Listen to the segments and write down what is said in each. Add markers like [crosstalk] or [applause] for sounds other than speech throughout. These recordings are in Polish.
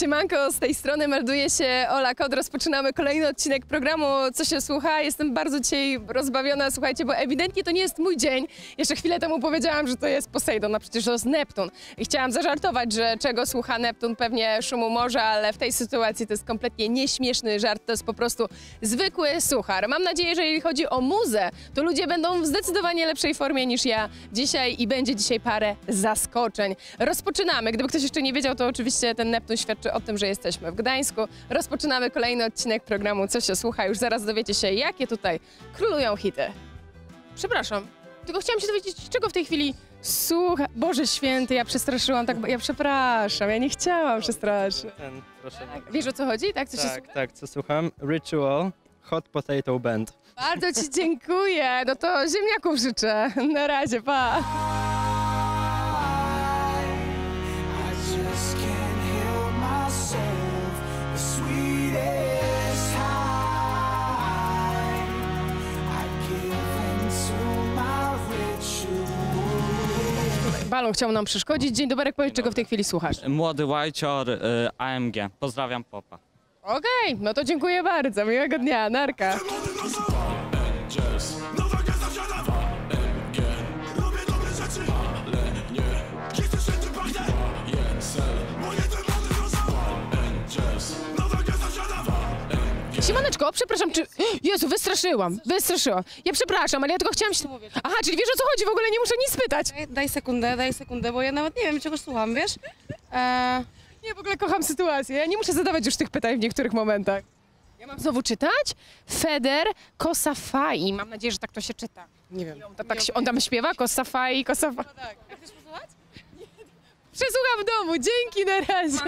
Siemanko, z tej strony melduje się Ola Kod. Rozpoczynamy kolejny odcinek programu Co się słucha. Jestem bardzo dzisiaj rozbawiona, słuchajcie, bo ewidentnie to nie jest mój dzień. Jeszcze chwilę temu powiedziałam, że to jest Poseidon, a przecież to jest Neptun. I chciałam zażartować, że czego słucha Neptun, pewnie szumu morza, ale w tej sytuacji to jest kompletnie nieśmieszny żart, to jest po prostu zwykły suchar. Mam nadzieję, że jeżeli chodzi o muzę, to ludzie będą w zdecydowanie lepszej formie niż ja dzisiaj i będzie dzisiaj parę zaskoczeń. Rozpoczynamy. Gdyby ktoś jeszcze nie wiedział, to oczywiście ten Neptun świadczy o tym, że jesteśmy w Gdańsku. Rozpoczynamy kolejny odcinek programu Co się słucha. Już zaraz dowiecie się, jakie tutaj królują hity. Przepraszam, tylko chciałam się dowiedzieć, czego w tej chwili słucha... Boże święty, ja przestraszyłam, tak, ja przepraszam, ja nie chciałam przestraszyć. Ten, proszę. Wiesz o co chodzi, tak? Co się Tak, tak, co słucham? Ritual, Hot Potato Band. Bardzo ci dziękuję. No to ziemniaków życzę. Na razie, pa. Balon chciał nam przeszkodzić. Dzień dobry, powiedz, czego w tej chwili słuchasz. Młody Łajcior, y, AMG. Pozdrawiam Popa. Okej, no to dziękuję bardzo. Miłego dnia, narka. Siemaneczko, przepraszam, czy... Jezu, wystraszyłam, wystraszyłam. Ja przepraszam, ale ja tylko chciałam się... Aha, czyli wiesz o co chodzi, w ogóle nie muszę nic pytać. Daj- Daj sekundę, daj sekundę, bo ja nawet nie wiem, czego słucham, wiesz? E, Nie, w ogóle kocham sytuację. Ja nie muszę zadawać już tych pytań w niektórych momentach. Ja mam znowu czytać? Feder Kosafai. Mam nadzieję, że tak to się czyta. Nie wiem. To, tak się, on tam śpiewa? Kosafai, Kosafai. tak. Chcesz posłuchać? Przesłucham w domu, dzięki na razie.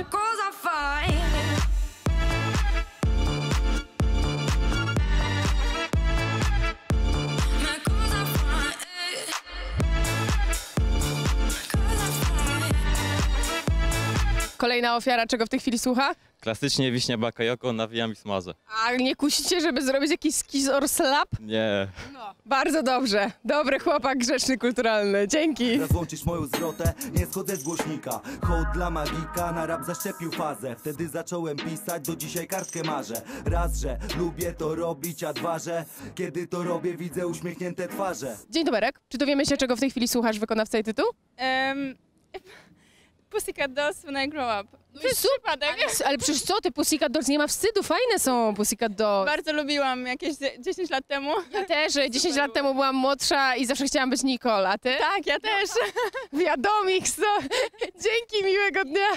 Kolejna ofiara, czego w tej chwili słucha? Klasycznie wiśnia bakajoko, nawijam i smazę. A nie kusicie, żeby zrobić jakiś skiz or slap? Nie. Bardzo dobrze. Dobry chłopak, grzeczny, kulturalny. Dzięki. Rozłączysz moją zwrotę, nie schodzę z głośnika Hołd dla magika, na rap zaszczepił fazę Wtedy zacząłem pisać, do dzisiaj kartkę marzę Raz, że lubię to robić, a dwa, że Kiedy to robię, widzę uśmiechnięte twarze Dzień doberek. Czy dowiemy się, czego w tej chwili słuchasz wykonawca i tytuł? Um, Pussycat Dolls When I Grow Up. Przez Super, przypadek. Ale, ale przecież co, ty Pussycat Dolls, nie ma wstydu, fajne są Pussycat Dolls. Bardzo lubiłam jakieś dzie- 10 lat temu. Ja też, że 10 lat temu byłam młodsza i zawsze chciałam być Nicole, a ty? Tak, ja też. [laughs] Wiadomik, co? Dzięki, miłego dnia.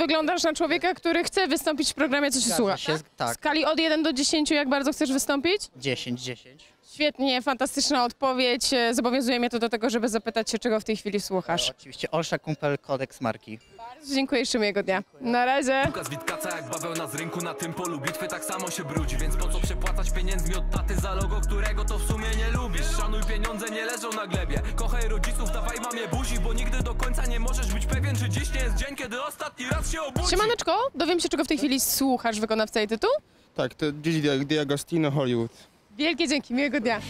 Wyglądasz na człowieka, który chce wystąpić w programie Co się słucha. się, W tak. skali od 1 do 10, jak bardzo chcesz wystąpić? 10, 10. Świetnie, fantastyczna odpowiedź. E, Zobowiązuje mnie to do tego, żeby zapytać się, czego w tej chwili słuchasz. Oczywiście Olsza Kumpel, kodeks marki. Dziękuję, jeszcze miłego dnia. Na razie. Lukas Witkaca jak bawełna z rynku Na tym polu bitwy tak samo się brudzi Więc po co przepłacać pieniędzmi od taty Za logo, którego to w sumie nie lubisz Szanuj pieniądze, nie leżą na glebie Kochaj rodziców, dawaj mamie buzi Bo nigdy do końca nie możesz być pewien Czy dziś nie jest dzień, kiedy ostatni raz się obudzi Siemaneczko, dowiem się, czego w tej chwili słuchasz wykonawca i tytuł? Tak, to Gigi D'Agostino, Hollywood. Wielkie dzięki, miłego dnia.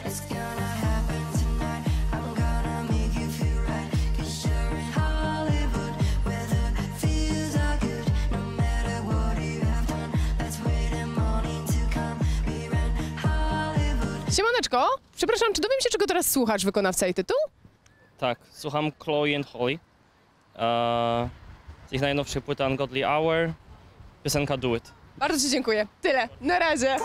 Siemaneczko, przepraszam, czy dowiem się, czego teraz słuchasz wykonawca i tytuł? Tak, słucham Chloe and Holly. E, z ich najnowszej płyty Ungodly Hour. Piosenka Do It. Bardzo ci dziękuję. Tyle, na razie.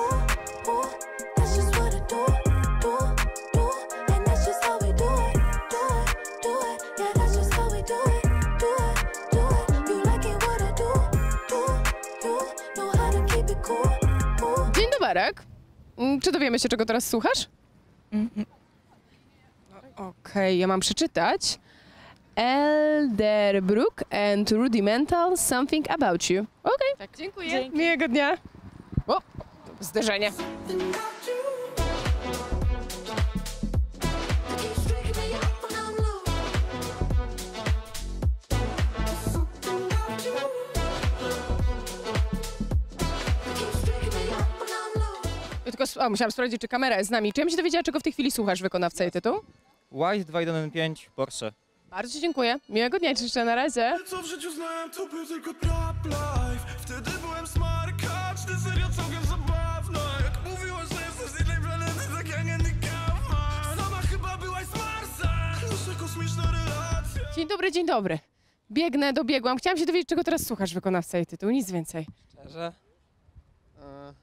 Dzień doberek. Mm, Czy dowiemy się, czego teraz słuchasz? No, Okej, ja mam przeczytać. Elderbrook and Rudimental Something About You. Okej, dziękuję. Miłego dnia. O, zderzenie. Keep a, musiałam sprawdzić, czy kamera jest z nami. Czy ja bym się dowiedziała, czego w tej chwili słuchasz wykonawca i tytuł? White 215 Porsche. Bardzo ci dziękuję. Miłego dnia ci życzę, na razie. Co w życiu znałem, to był tylko trap life Wtedy byłem smarkacz, ty serio całkiem zabawna Jak mówiłaś, że jesteś z innej planety, tak jak Andy Kaufman Sama chyba byłaś z Marsa Nasze kosmiczne relacje Dzień dobry, dzień dobry. Biegnę, dobiegłam. Chciałam się dowiedzieć, czego teraz słuchasz wykonawca i tytuł, nic więcej. Szczerze? E,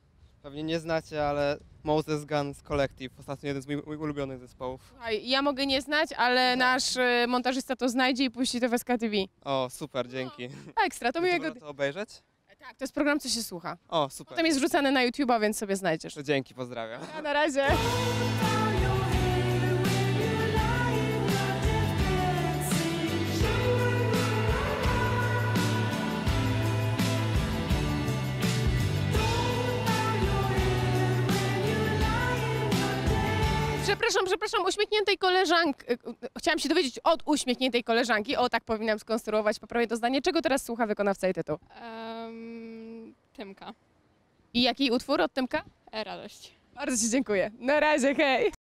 pewnie nie znacie, ale Moses Guns Collective, ostatnio jeden z moich ulubionych zespołów. Słuchaj, ja mogę nie znać, ale nasz y, montażysta to znajdzie i puści to w SK TV. O, super, dzięki. Ekstra, to miłego Można to obejrzeć? Tak, to jest program, co się słucha. O, super. Potem jest wrzucany na YouTube'a, więc sobie znajdziesz. To dzięki, pozdrawiam. A na razie. Przepraszam, przepraszam, uśmiechniętej koleżanki. Chciałam się dowiedzieć od uśmiechniętej koleżanki. O, tak powinnam skonstruować poprawnie to zdanie. Czego teraz słucha wykonawca i tytuł? Um, Tymka. I jaki utwór od Tymka? E, radość. Bardzo Ci dziękuję. Na razie, hej!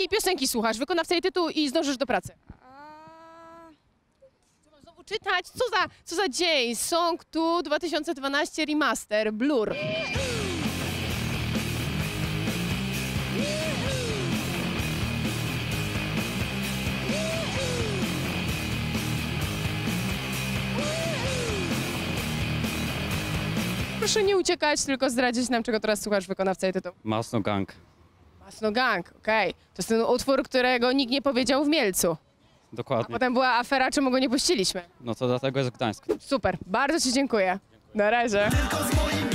Jakiej piosenki słuchasz? Wykonawca jej tytuł i zdążysz do pracy. Co mam znowu czytać? Co za, co za dzień? Song 2 2012 Remaster, Blur. Proszę nie uciekać, tylko zdradzić nam, czego teraz słuchasz wykonawca i tytuł. Masno Gang. Masno Gang, okej. To jest ten utwór, którego nikt nie powiedział w Mielcu. A Dokładnie. potem była afera, czemu go nie puściliśmy. No to dlatego jest Gdańsk. Super, bardzo Ci dziękuję. Na razie. Bo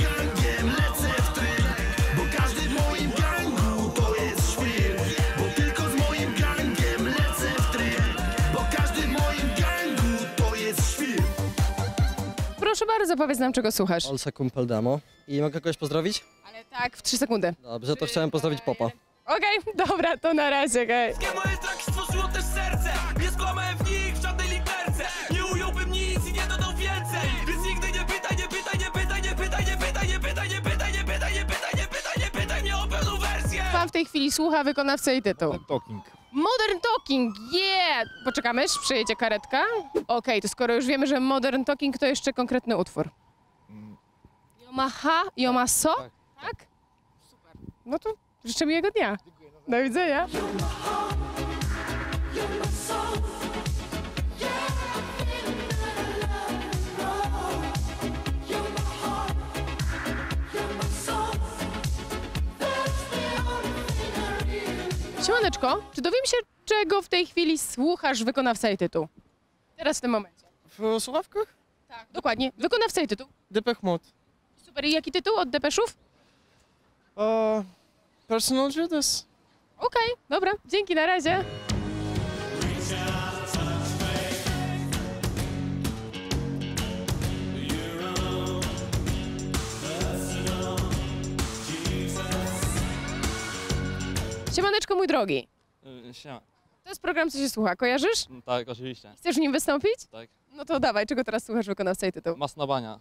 bardzo, powiedz nam, czego słuchasz. Olsa Kumpel Demo. I mogę kogoś pozdrowić? Ale tak, w trzy sekundy. Dobrze, to chciałem pozdrowić Popa. Okej, dobra, to na razie, hej. Wszystkie moje traki stworzyło też serce Nie skłamałem w nich w żadnej literce Nie ująłbym nic i nie dodał więcej Więc nigdy nie pytaj, nie pytaj, nie pytaj, nie pytaj, nie pytaj, nie pytaj, nie pytaj, nie pytaj, nie pytaj, nie pytaj, nie pytaj mnie o pełną wersję Pan w tej chwili słucha wykonawca i tytuł. Talking. Modern Talking, yeah! Poczekamy, aż przyjedzie karetka. Okej, to skoro już wiemy, że Modern Talking to jeszcze konkretny utwór. Yomaha? Yomaso? Tak. Tak? Super. No to życzę miłego dnia. Do widzenia. Siemaneczko, czy dowiem się, czego w tej chwili słuchasz wykonawca i tytuł? Teraz w tym momencie. W słuchawkach? Tak. Dokładnie, wykonawca i tytuł. Depech Mode. Super, i jaki tytuł od Depeszów? Uh, personal Judas. Okej, dobra, dzięki, na razie. Siemaneczko, mój drogi. Siema. To jest program, co się słucha, kojarzysz? Tak, oczywiście. Chcesz w nim wystąpić? Tak. No to dawaj, czego teraz słuchasz wykonawca i tytuł? Masna bania.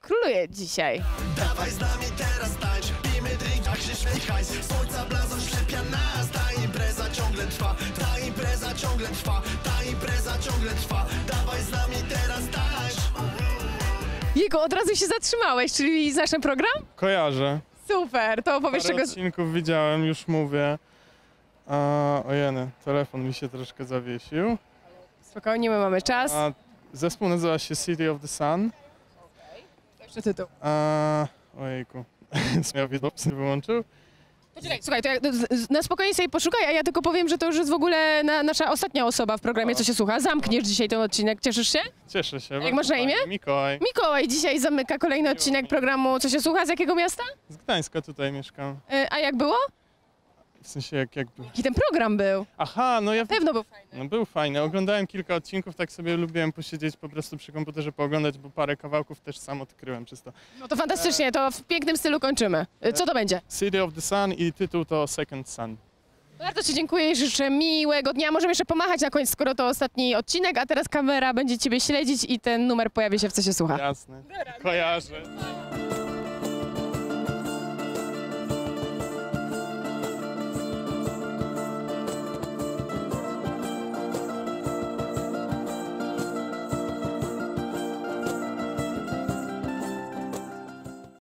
Króluje dzisiaj. Dawaj z nami teraz tańcz Pijmy drink, a się świeci hajs Słońca blazon ślepia nas Ta impreza ciągle trwa Ta impreza ciągle trwa Ta impreza ciągle trwa Dawaj z nami teraz tańcz Jego, od razu się zatrzymałeś, czyli znasz ten program? Kojarzę. Super, to opowiesz Parę czego... odcinków widziałem, już mówię. A, ojeny, telefon mi się troszkę zawiesił. Spokojnie, my mamy czas. A, zespół nazywa się City of the Sun. Jeszcze tytuł. A, ojejku, [laughs] ja nie wyłączył. Poczekaj, słuchaj, to ja, na spokojnie sobie poszukaj, a ja tylko powiem, że to już jest w ogóle na, nasza ostatnia osoba w programie, co się słucha. Zamkniesz dzisiaj ten odcinek, cieszysz się? Cieszę się. Jak masz na imię? fajnie. Mikołaj. Mikołaj dzisiaj zamyka kolejny odcinek programu Co się słucha, z jakiego miasta? Z Gdańska tutaj mieszkam. Y, A jak było? W sensie jak, jak był. Jaki ten program był? Aha, no ja... Pewno był fajny. No był fajny. Oglądałem kilka odcinków, tak sobie lubiłem posiedzieć po prostu przy komputerze, pooglądać, bo parę kawałków też sam odkryłem przez to. No to fantastycznie, to w pięknym stylu kończymy. Y, Co to będzie? City of the Sun i tytuł to Second Sun. Bardzo Ci dziękuję i życzę miłego dnia. Możemy jeszcze pomachać na koniec, skoro to ostatni odcinek, a teraz kamera będzie Ciebie śledzić i ten numer pojawi się w Co się słucha. Jasne. Kojarzę.